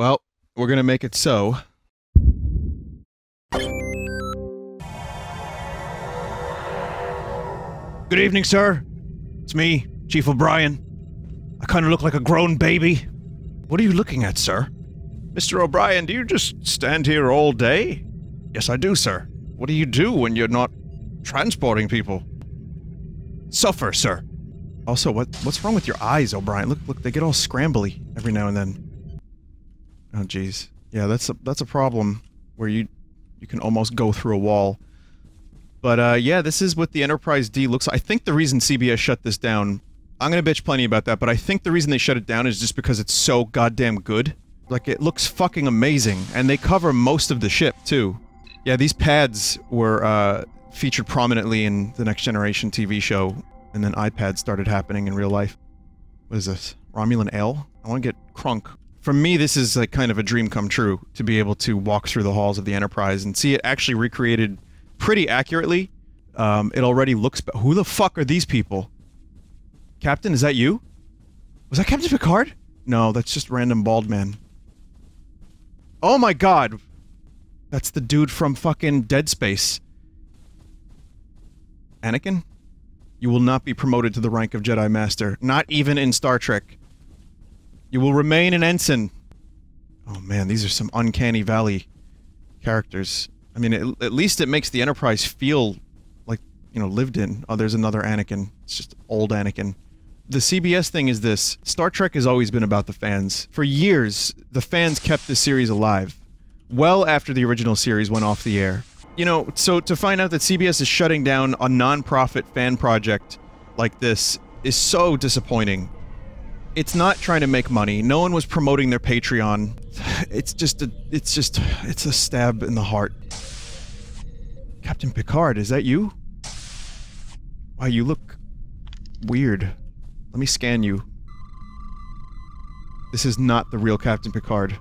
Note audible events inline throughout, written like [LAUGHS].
Well, we're gonna make it so. Good evening, sir. It's me, Chief O'Brien. I kind of look like a grown baby. What are you looking at, sir? Mr. O'Brien, do you just stand here all day? Yes, I do, sir. What do you do when you're not transporting people? Suffer, sir. Also, what what's wrong with your eyes, O'Brien? Look, look, they get all scrambly every now and then. Oh, jeez. Yeah, that's a that's a problem where you you can almost go through a wall. But uh, yeah, this is what the Enterprise D looks like. I think the reason CBS shut this down, I'm gonna bitch plenty about that, but I think the reason they shut it down is just because it's so goddamn good. Like, it looks fucking amazing, and they cover most of the ship, too. Yeah, these pads were, uh, featured prominently in the Next Generation TV show, and then iPads started happening in real life. What is this? Romulan ale? I want to get crunk. For me, this is like kind of a dream come true, to be able to walk through the halls of the Enterprise and see it actually recreated pretty accurately. Um, it already looks- who the fuck are these people? Captain, is that you? Was that Captain Picard? No, that's just random bald man. Oh my god! That's the dude from fucking Dead Space. Anakin? You will not be promoted to the rank of Jedi Master. Not even in Star Trek. You will remain an ensign. Oh man, these are some uncanny valley characters. I mean, it, at least it makes the Enterprise feel like, you know, lived in. Oh, there's another Anakin. It's just old Anakin. The CBS thing is this. Star Trek has always been about the fans. For years, the fans kept the series alive. Well after the original series went off the air. You know, so to find out that CBS is shutting down a non-profit fan project like this is so disappointing. It's not trying to make money. No one was promoting their Patreon. It's just a, it's just, it's a stab in the heart. Captain Picard, is that you? Wow, you look weird. Let me scan you. This is not the real Captain Picard.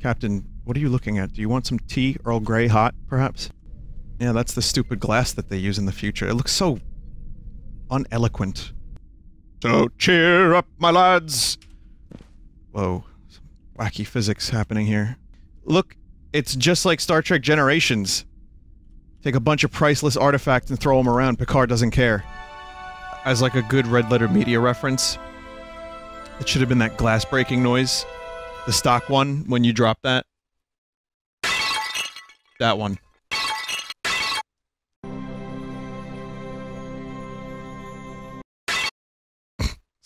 Captain, what are you looking at? Do you want some tea, Earl Grey hot, perhaps? Yeah, that's the stupid glass that they use in the future. It looks so... uneloquent. So cheer up, my lads! Whoa. Some wacky physics happening here. Look, it's just like Star Trek Generations. Take a bunch of priceless artifacts and throw them around, Picard doesn't care as like a good red letter media reference. It should have been that glass breaking noise. The stock one, when you drop that. That one.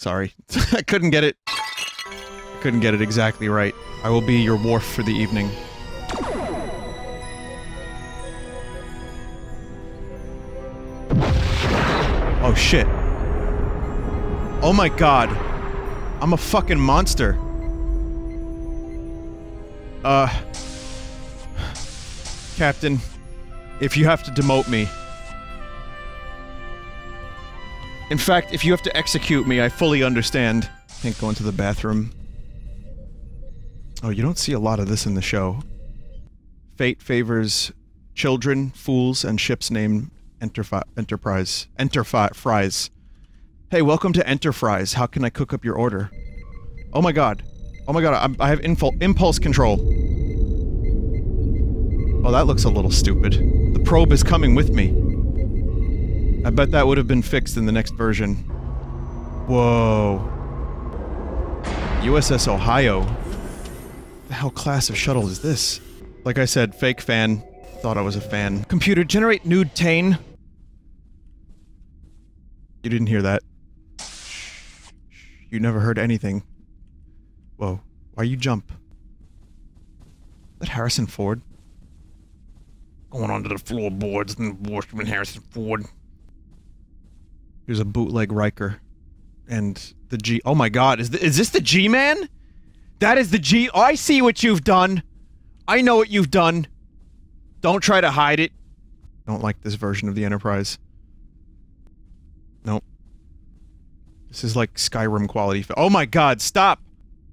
Sorry. [LAUGHS] I couldn't get it. I couldn't get it exactly right. I will be your Worf for the evening. Oh shit. Oh my god. I'm a fucking monster. Uh... Captain, if you have to demote me... In fact, if you have to execute me, I fully understand. Can't go into the bathroom. Oh, you don't see a lot of this in the show. Fate favors children, fools, and ships named Enterfi Enterprise. Enterprise. Hey, welcome to Enterprise. How can I cook up your order? Oh my god. Oh my god, I'm, i have impulse control. Oh, that looks a little stupid. The probe is coming with me. I bet that would have been fixed in the next version. Whoa. USS Ohio. The hell class of shuttle is this? Like I said, fake fan. Thought I was a fan. Computer, generate nude Tane. You didn't hear that. You never heard anything. Whoa. Why you jump? Is that Harrison Ford? Going onto the floorboards and worshiping Harrison Ford. Here's a bootleg Riker. And the G- Oh my god, is, th is this the G-Man? That is the G- oh, I see what you've done! I know what you've done! Don't try to hide it. Don't like this version of the Enterprise. Nope. This is like Skyrim quality. Oh my god, stop!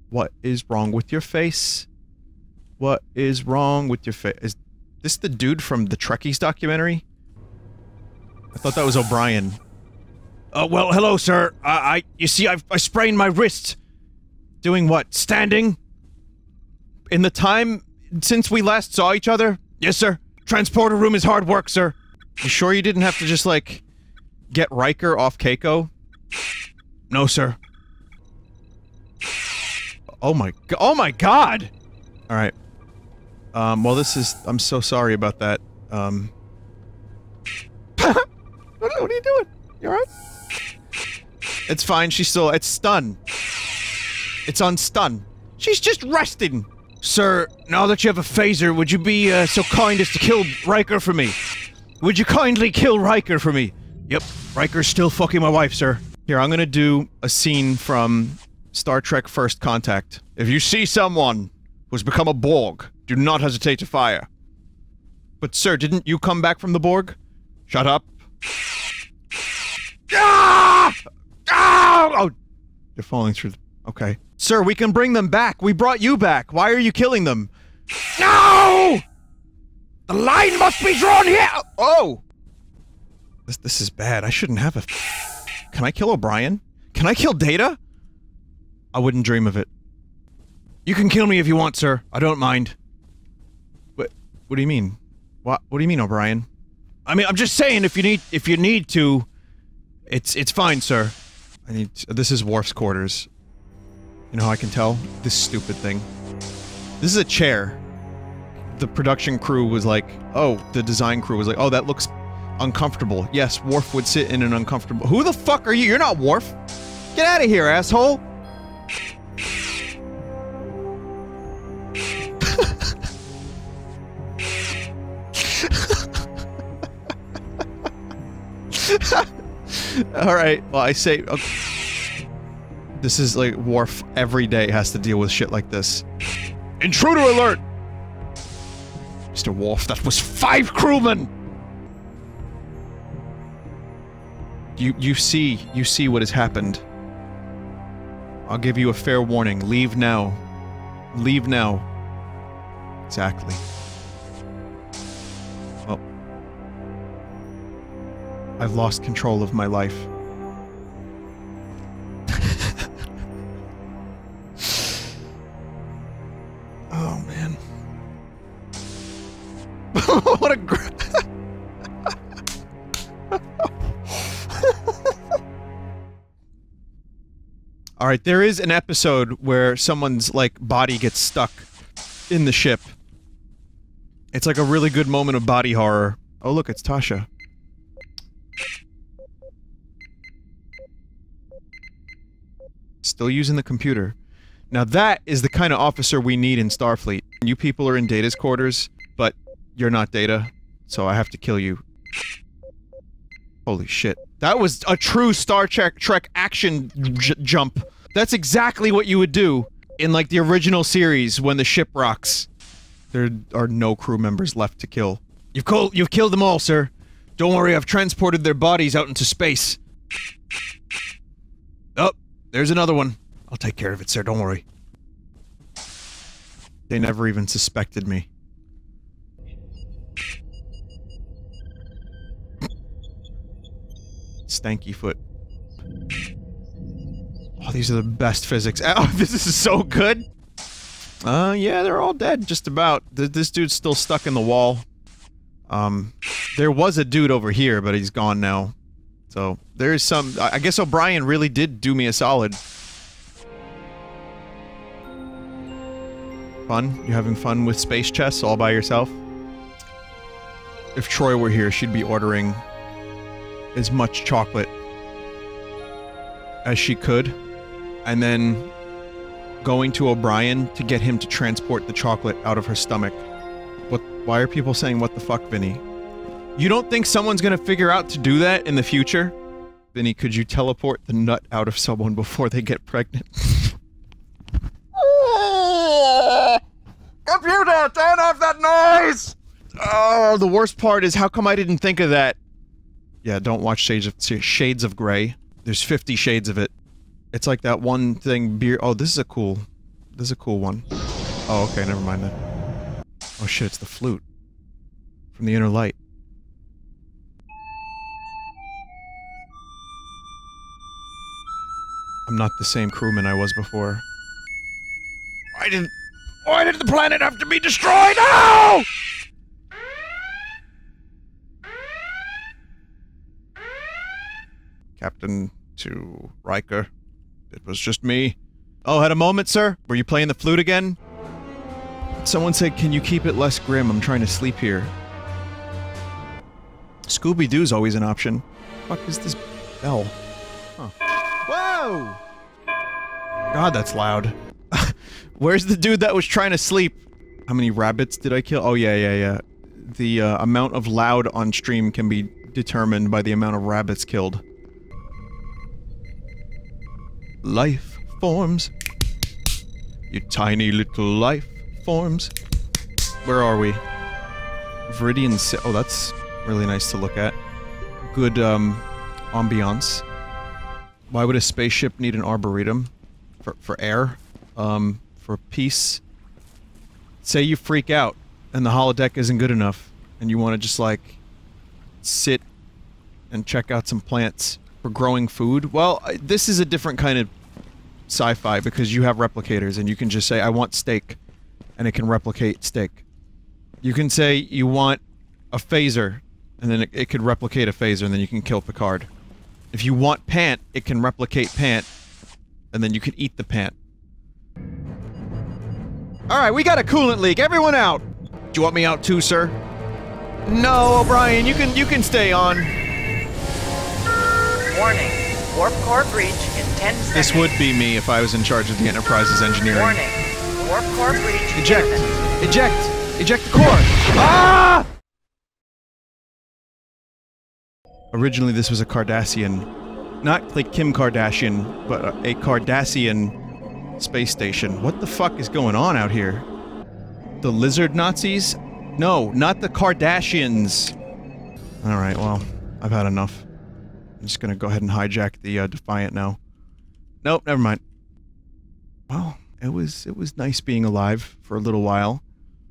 What is wrong with your face? What is wrong with your face? Is this the dude from the Trekkies documentary? I thought that was O'Brien. Uh, well, hello, sir. I, I you see, I've, I sprained my wrist. Doing what? Standing? in the time since we last saw each other? Yes, sir. Transporter room is hard work, sir. You sure you didn't have to just, like, get Riker off Keiko? No, sir. Oh my oh my god! Alright. Um, well this is- I'm so sorry about that. Um... what, [LAUGHS] what are you doing? You alright? It's fine, she's still- it's stun. It's on stun. She's just resting! Sir, now that you have a phaser, would you be, uh, so kind as to kill Riker for me? Would you kindly kill Riker for me? Yep, Riker's still fucking my wife, sir. Here, I'm gonna do a scene from Star Trek First Contact. If you see someone who's become a Borg, do not hesitate to fire. But sir, didn't you come back from the Borg? Shut up. Ah! Ah! Oh, they're falling through. Okay. Sir, we can bring them back. We brought you back. Why are you killing them? No! The line must be drawn here! Oh! This, this is bad. I shouldn't have a... Can I kill O'Brien? Can I kill Data? I wouldn't dream of it. You can kill me if you want, sir. I don't mind. What? What do you mean? What? What do you mean, O'Brien? I mean, I'm just saying, if you need, if you need to, it's it's fine, sir. I need. This is Worf's quarters. You know how I can tell? This stupid thing. This is a chair. The production crew was like, oh, the design crew was like, oh, that looks uncomfortable. Yes, Worf would sit in an uncomfortable- Who the fuck are you? You're not Worf! Get out of here, asshole! [LAUGHS] Alright, well I say- okay. This is like, Worf every day has to deal with shit like this. Intruder alert! Mr. Worf, that was five crewmen! You- you see- you see what has happened. I'll give you a fair warning. Leave now. Leave now. Exactly. I've lost control of my life. [LAUGHS] oh, man. [LAUGHS] what a gr- [LAUGHS] Alright, there is an episode where someone's, like, body gets stuck in the ship. It's like a really good moment of body horror. Oh look, it's Tasha. Still using the computer. Now that is the kind of officer we need in Starfleet. You people are in Data's quarters, but you're not Data, so I have to kill you. Holy shit. That was a true Star Trek, Trek action jump. That's exactly what you would do in, like, the original series when the ship rocks. There are no crew members left to kill. You've, you've killed them all, sir. Don't worry, I've transported their bodies out into space. Oh, there's another one. I'll take care of it, sir, don't worry. They never even suspected me. Stanky foot. Oh, these are the best physics. [LAUGHS] Oh, this is so good! Uh, yeah, they're all dead, just about. This dude's still stuck in the wall. Um, there was a dude over here, but he's gone now. So, there is some- I guess O'Brien really did do me a solid. Fun? You having fun with space chess all by yourself? If Troi were here, she'd be ordering as much chocolate as she could, and then going to O'Brien to get him to transport the chocolate out of her stomach. What- why are people saying what the fuck, Vinny? You don't think someone's gonna figure out to do that in the future? Vinny, could you teleport the nut out of someone before they get pregnant? [LAUGHS] Computer, turn off that noise! Oh, the worst part is how come I didn't think of that? Yeah, don't watch Shades of Shades of Grey. There's 50 shades of it. It's like that one thing beer- oh, this is a cool- this is a cool one. Oh, okay, never mind then. Oh shit, it's the flute. From the inner light. Not the same crewman I was before. Why didn't- Why did the planet have to be destroyed? No! Captain to Riker. It was just me. Oh, had a moment, sir? Were you playing the flute again? Someone said, can you keep it less grim? I'm trying to sleep here. Scooby-Doo's always an option. Fuck is this bell? Huh. Whoa! God, that's loud. [LAUGHS] Where's the dude that was trying to sleep? How many rabbits did I kill? Oh, yeah, yeah, yeah. The uh, amount of loud on stream can be determined by the amount of rabbits killed. Life forms. You tiny little life forms. Where are we? Viridian Si- oh, that's really nice to look at. Good, um, ambiance. Why would a spaceship need an arboretum? For, for air? Um, for peace? Say you freak out, and the holodeck isn't good enough, and you want to just, like, sit and check out some plants for growing food. Well, this is a different kind of sci-fi because you have replicators and you can just say, I want steak, and it can replicate steak. You can say you want a phaser, and then it, it could replicate a phaser, and then you can kill Picard. If you want pant, it can replicate pant, and then you can eat the pant. Alright, we got a coolant leak. Everyone out! Do you want me out too, sir? No, O'Brien, you can you can stay on. Warning. Warp core breach in 10 seconds. This would be me if I was in charge of the Enterprise's engineering. Warning. Warp core breach Eject! imminent. Eject! Eject the core! Ah! Originally, this was a Cardassian. Not like Kim Kardashian, but a, Cardassian space station. What the fuck is going on out here? The lizard Nazis? No, not the Kardashians. Alright, well, I've had enough. I'm just gonna go ahead and hijack the uh, Defiant now. Nope, never mind. Well, it was it was nice being alive for a little while.